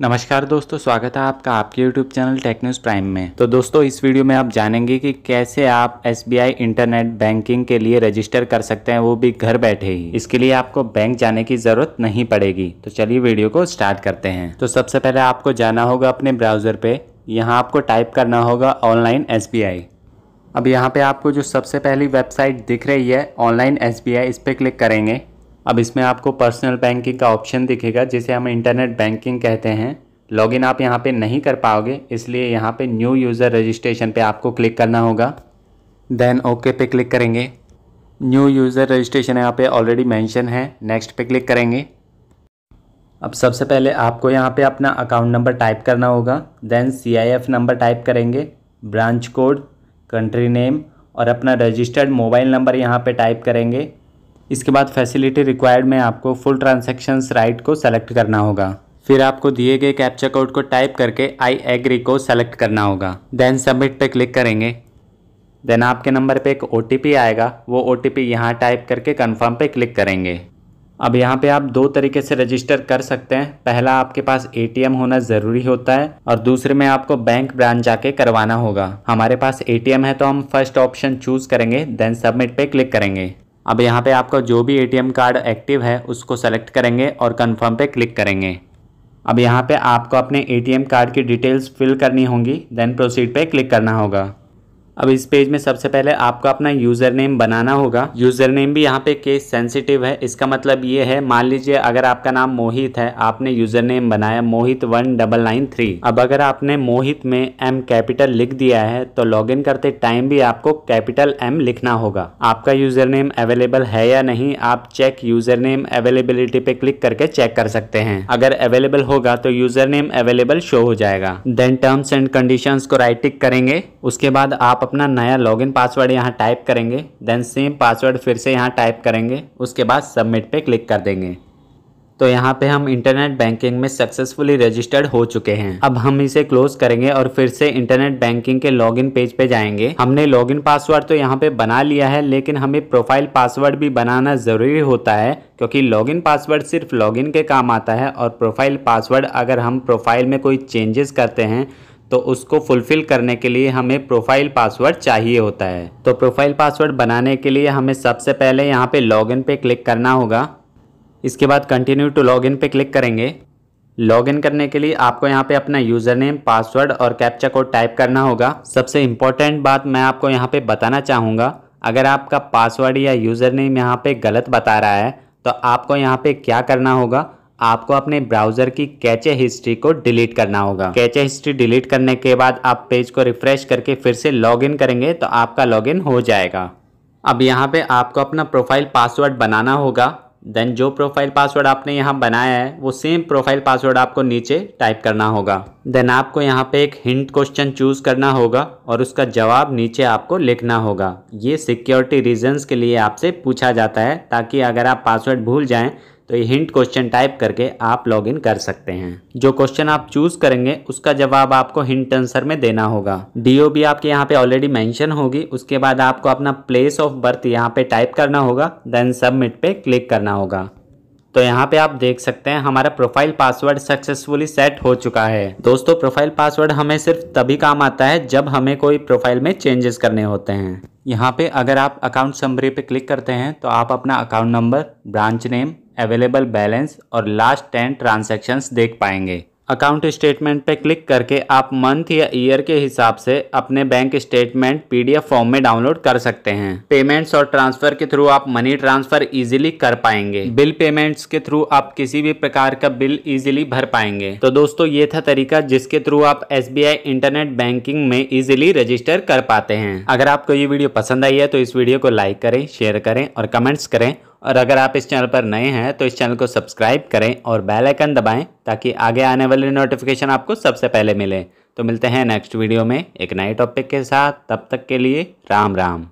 नमस्कार दोस्तों, स्वागत है आपका आपके YouTube channel Tech News Prime में। तो दोस्तों, इस वीडियो में आप जानेंगे कि कैसे आप SBI इंटरनेट बैंकिंग के लिए रजिस्टर कर सकते हैं, वो भी घर बैठे ही। इसके लिए आपको बैंक जाने की ज़रूरत नहीं पड़ेगी। तो चलिए वीडियो को स्टार्ट करते हैं। तो सबसे पहले आपको जाना होगा अपने ब्राउज़र पे। यहाँ आपको टाइप करना होगा ऑनलाइन SBI अब यहाँ पे आपको जो सबसे पहली वेबसाइट दिख रही है, ऑनलाइन SBI इस पर क्लिक करेंगे। अब इसमें आपको पर्सनल बैंकिंग का ऑप्शन दिखेगा, जिसे हम इंटरनेट बैंकिंग कहते हैं। लॉगिन आप यहाँ पे नहीं कर पाओगे, इसलिए यहाँ पे न्यू यूज़र रजिस्ट्रेशन पे आपको क्लिक करना होगा। देन ओके पे क्लिक करेंगे। न्यू यूज़र रजिस्ट्रेशन यहाँ पे ऑलरेडी मेंशन है नेक्स्ट पे क्लिक करेंगे। अब सबसे पहले आपको यहाँ पे अपना अकाउंट नंबर टाइप करना होगा। देन सी नंबर टाइप करेंगे ब्रांच कोड कंट्री नेम और अपना रजिस्टर्ड मोबाइल नंबर यहाँ पे टाइप करेंगे। इसके बाद फैसिलिटी रिक्वायर्ड में आपको फुल ट्रांजेक्शन्स राइट को सेलेक्ट करना होगा। फिर आपको दिए गए कैप्चा कोड को टाइप करके आई एग्री को सेलेक्ट करना होगा। देन सबमिट पे क्लिक करेंगे। देन आपके नंबर पे एक ओटीपी आएगा। वो ओ टी यहाँ टाइप करके कन्फर्म पे क्लिक करेंगे। अब यहाँ पे आप दो तरीके से रजिस्टर कर सकते हैं। पहला आपके पास एटीएम होना ज़रूरी होता है और दूसरे में आपको बैंक ब्रांच जाके करवाना होगा। हमारे पास एटीएम है तो हम फ़र्स्ट ऑप्शन चूज़ करेंगे देन सबमिट पे क्लिक करेंगे। अब यहाँ पे आपका जो भी एटीएम कार्ड एक्टिव है, उसको सेलेक्ट करेंगे और कन्फर्म पे क्लिक करेंगे। अब यहाँ पे आपको अपने एटीएम कार्ड की डिटेल्स फिल करनी होंगी देन प्रोसीड पे क्लिक करना होगा। अब इस पेज में सबसे पहले आपको अपना यूज़र नेम बनाना होगा। यूज़र नेम भी यहाँ पे केस सेंसिटिव है। इसका मतलब ये है, मान लीजिए अगर आपका नाम मोहित है, आपने यूज़र नेम बनाया Mohit one double nine three. अब अगर आपने मोहित में एम कैपिटल लिख दिया है तो लॉगिन करते टाइम भी आपको कैपिटल एम लिखना होगा। आपका यूज़र नेम अवेलेबल है या नहीं, आप चेक यूज़र नेम अवेलेबिलिटी पे क्लिक करके चेक कर सकते हैं। अगर अवेलेबल होगा तो यूज़र नेम अवेलेबल शो हो जाएगा। देन टर्म्स एंड कंडीशन को राइट टिक करेंगे। उसके बाद आप अपना नया लॉगिन पासवर्ड यहाँ टाइप करेंगे देन सेम पासवर्ड फिर से यहाँ टाइप करेंगे, उसके बाद सबमिट पे क्लिक कर देंगे। तो यहाँ पे हम इंटरनेट बैंकिंग में सक्सेसफुली रजिस्टर्ड हो चुके हैं। अब हम इसे क्लोज करेंगे और फिर से इंटरनेट बैंकिंग के लॉगिन पेज पे जाएँगे। हमने लॉगिन पासवर्ड तो यहाँ पे बना लिया है, लेकिन हमें प्रोफ़ाइल पासवर्ड भी बनाना ज़रूरी होता है, क्योंकि लॉगिन पासवर्ड सिर्फ़ लॉगिन के काम आता है, और प्रोफ़ाइल पासवर्ड अगर हम प्रोफ़ाइल में कोई चेंजेस करते हैं तो उसको फुलफ़िल करने के लिए हमें प्रोफ़ाइल पासवर्ड चाहिए होता है। तो प्रोफ़ाइल पासवर्ड बनाने के लिए हमें सबसे पहले यहाँ पे लॉगिन पे क्लिक करना होगा। इसके बाद कंटिन्यू टू लॉगिन पे क्लिक करेंगे। लॉगिन करने के लिए आपको यहाँ पे अपना यूज़र नेम पासवर्ड और कैप्चा कोड टाइप करना होगा। सबसे इम्पोर्टेंट बात मैं आपको यहाँ पे बताना चाहूँगा। अगर आपका पासवर्ड या यूज़र नेम यहाँ पे गलत बता रहा है तो आपको यहाँ पे क्या करना होगा? आपको अपने ब्राउज़र की कैचे हिस्ट्री को डिलीट करना होगा। कैचे हिस्ट्री डिलीट करने के बाद आप पेज को रिफ्रेश करके फिर से लॉगिन करेंगे तो आपका लॉगिन हो जाएगा। अब यहाँ पे आपको अपना प्रोफ़ाइल पासवर्ड बनाना होगा। देन जो प्रोफ़ाइल पासवर्ड आपने यहाँ बनाया है, वो सेम प्रोफ़ाइल पासवर्ड आपको नीचे टाइप करना होगा। देन आपको यहाँ पे एक हिंट क्वेश्चन चूज़ करना होगा और उसका जवाब नीचे आपको लिखना होगा। ये सिक्योरिटी रीजंस के लिए आपसे पूछा जाता है ताकि अगर आप पासवर्ड भूल जाएँ तो ये हिंट क्वेश्चन टाइप करके आप लॉगिन कर सकते हैं। जो क्वेश्चन आप चूज़ करेंगे, उसका जवाब आपको हिंट आंसर में देना होगा। डीओ भी आपके यहाँ पे ऑलरेडी मेंशन होगी, उसके बाद आपको अपना प्लेस ऑफ़ बर्थ यहाँ पे टाइप करना होगा देन सबमिट पे क्लिक करना होगा। तो यहाँ पे आप देख सकते हैं, हमारा प्रोफ़ाइल पासवर्ड सक्सेसफुली सेट हो चुका है। दोस्तों प्रोफ़ाइल पासवर्ड हमें सिर्फ़ तभी काम आता है जब हमें कोई प्रोफ़ाइल में चेंजेस करने होते हैं। यहाँ पे अगर आप अकाउंट समरी पे क्लिक करते हैं तो आप अपना account number branch name available balance और लास्ट टेन ट्रांजेक्शन्स देख पाएँगे। अकाउंट स्टेटमेंट पे क्लिक करके आप मंथ या ईयर के हिसाब से अपने बैंक स्टेटमेंट पीडीएफ फॉर्म में डाउनलोड कर सकते हैं। पेमेंट्स और ट्रांसफ़र के थ्रू आप मनी ट्रांसफ़र इजीली कर पाएँगे। बिल पेमेंट्स के थ्रू आप किसी भी प्रकार का बिल इजीली भर पाएँगे। तो दोस्तों, ये था तरीका जिसके थ्रू आप एसबीआई इंटरनेट बैंकिंग में इजिली रजिस्टर कर पाते हैं। अगर आपको ये वीडियो पसंद आई है तो इस वीडियो को लाइक करें शेयर करें और कमेंट्स करें। और अगर आप इस चैनल पर नए हैं तो इस चैनल को सब्सक्राइब करें और बेल आइकन दबाएँ, ताकि आगे आने वाली नोटिफिकेशन आपको सबसे पहले मिले। तो मिलते हैं नेक्स्ट वीडियो में एक नए टॉपिक के साथ। तब तक के लिए राम राम।